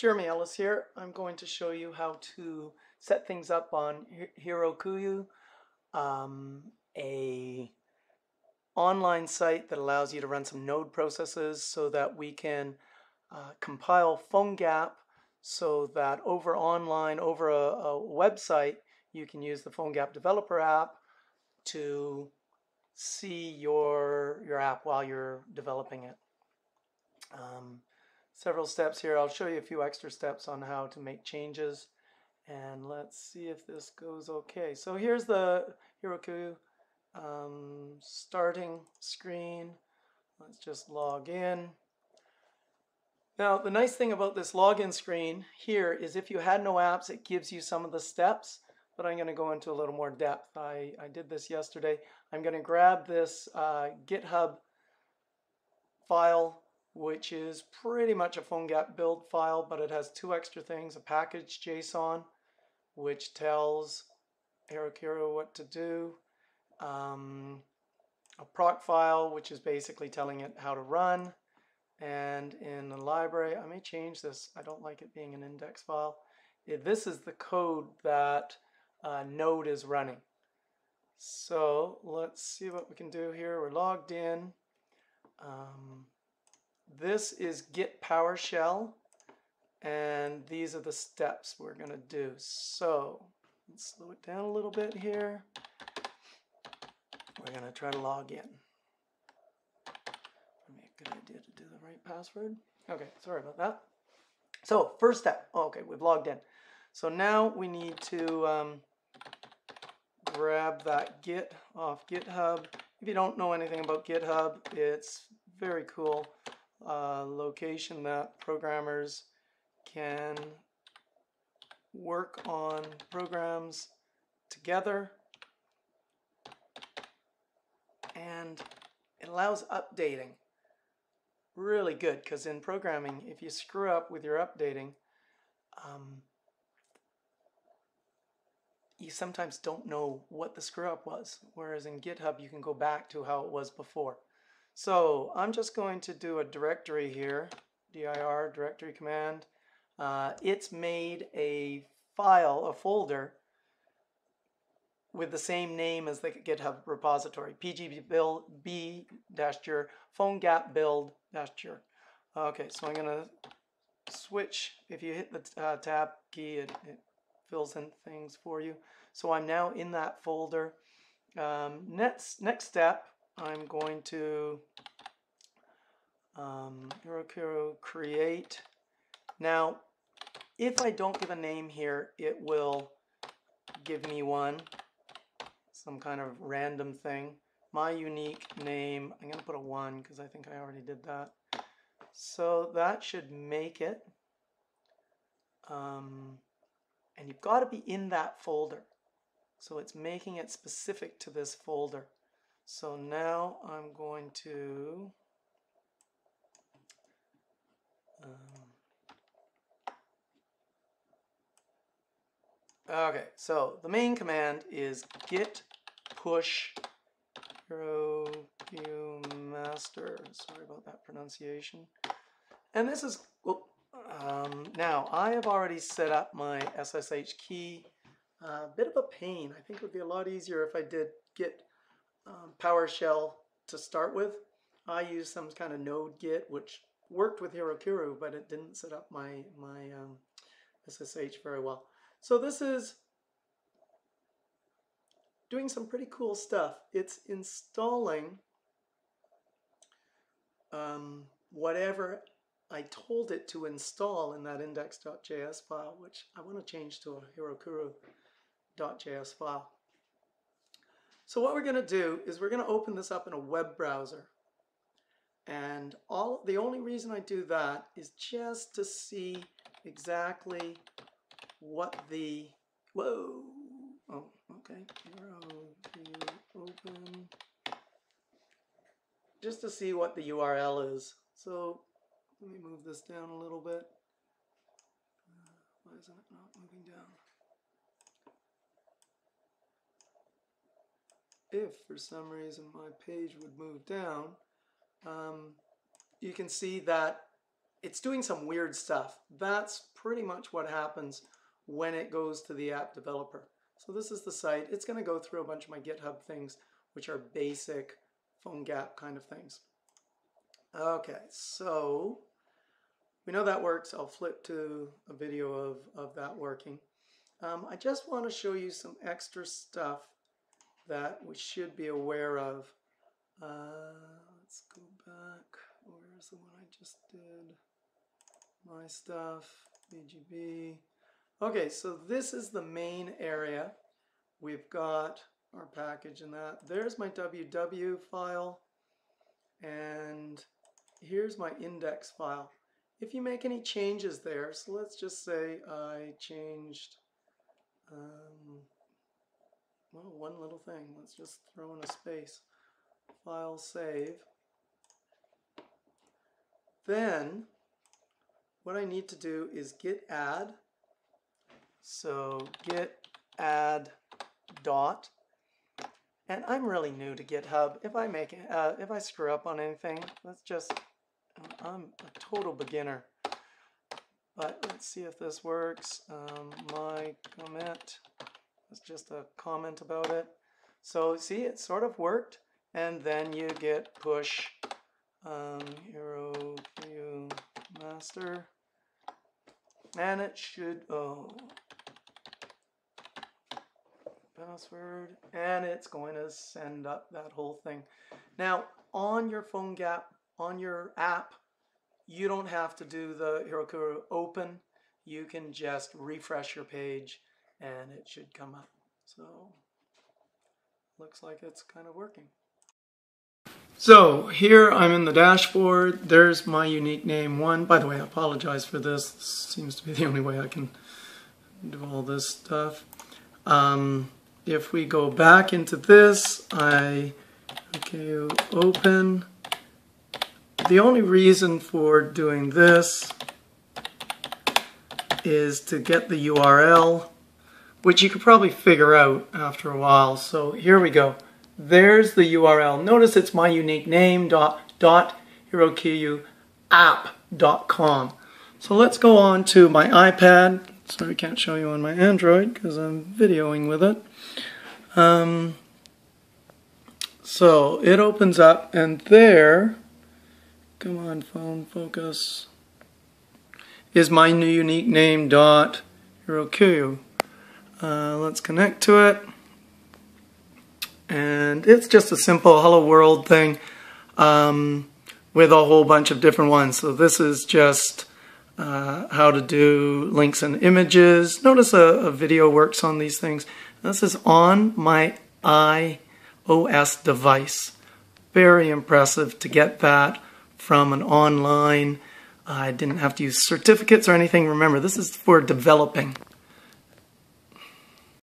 Jeremy Ellis here. I'm going to show you how to set things up on Heroku, um, a online site that allows you to run some node processes so that we can uh, compile PhoneGap so that over online, over a, a, website, you can use the PhoneGap developer app to see your, your app while you're developing it. Um, several steps here. I'll show you a few extra steps on how to make changes. And let's see if this goes okay. So here's the Heroku um, starting screen. Let's just log in. Now, the nice thing about this login screen here is if you had no apps, it gives you some of the steps, but I'm going to go into a little more depth. I, I did this yesterday. I'm going to grab this uh, GitHub file which is pretty much a PhoneGap build file, but it has two extra things, a package JSON, which tells Heroku what to do, um, a proc file, which is basically telling it how to run, and in the library, I may change this, I don't like it being an index file. This is the code that uh, Node is running. So let's see what we can do here. We're logged in. Um, this is Git PowerShell, and these are the steps we're going to do. So let's slow it down a little bit here. We're going to try to log in. Maybe a good idea to do the right password. Okay, sorry about that. So first step, oh, okay, we've logged in. So now we need to um, grab that Git off GitHub. If you don't know anything about GitHub, it's very cool uh, location that programmers can work on programs together. And it allows updating. Really good because in programming if you screw up with your updating um, you sometimes don't know what the screw up was. Whereas in github you can go back to how it was before so I'm just going to do a directory here, dir directory command. Uh, it's made a file, a folder, with the same name as the GitHub repository, pgb build b dash your PhoneGap build dash your. Okay, so I'm gonna switch. If you hit the uh, tab key, it, it, fills in things for you. So I'm now in that folder. Um, next next step I'm going to um, Heroku create. Now, if I don't give a name here, it will give me one, some kind of random thing. My unique name, I'm going to put a 1 because I think I already did that. So that should make it. Um, and you've got to be in that folder. So it's making it specific to this folder. So now I'm going to um, okay, so the main command is git push hero master. Sorry about that pronunciation. And this is, well, um, now I have already set up my SSH key. A uh, bit of a pain. I think it would be a lot easier if I did git PowerShell to start with. I used some kind of node git, which worked with Heroku, but it didn't set up my, my um, SSH very well. So this is doing some pretty cool stuff. It's installing um, whatever I told it to install in that index.js file, which I want to change to a Heroku.js file. So what we're going to do is we're going to open this up in a web browser. And all the only reason I do that is just to see exactly what the, whoa, oh, okay, open, just to see what the URL is. So let me move this down a little bit. Uh, why isn't it not moving down? If for some reason my page would move down, um, you can see that it's doing some weird stuff. That's pretty much what happens when it goes to the app developer. So this is the site. It's going to go through a bunch of my GitHub things, which are basic PhoneGap kind of things. Okay, so we know that works. I'll flip to a video of, of that working. Um, I just want to show you some extra stuff that we should be aware of. Uh, let's go back. Where's the one I just did? My stuff, PGB. Okay, so this is the main area. We've got our package in that. There's my WW file. And here's my index file. If you make any changes there, so let's just say I changed um, well, one little thing. Let's just throw in a space. File save. Then what I need to do is git add. So git add dot. And I'm really new to GitHub. If I make uh, if I screw up on anything, let's just I'm a total beginner. But let's see if this works. Um, my commit it's just a comment about it. So see, it sort of worked. And then you git push um, hero view master. And it should, oh, password. And it's going to send up that whole thing. Now, on your phone gap, on your app, you don't have to do the Heroku open. You can just refresh your page and it should come up. So looks like it's kind of working. So here I'm in the dashboard. There's my unique name one. By the way, I apologize for this. This seems to be the only way I can do all this stuff. Um, if we go back into this, I okay open. The only reason for doing this is to get the URL which you could probably figure out after a while. So here we go. There's the URL. Notice it's my unique name dot dot app.com. So let's go on to my iPad. Sorry I can't show you on my Android because I'm videoing with it. Um, so it opens up and there, come on phone focus, is my new unique name dot Heroku. Uh, let's connect to it. And it's just a simple hello world thing um, with a whole bunch of different ones. So this is just uh, how to do links and images. Notice a, a, video works on these things. This is on my iOS device. Very impressive to get that from an online. I didn't have to use certificates or anything. Remember, this is for developing.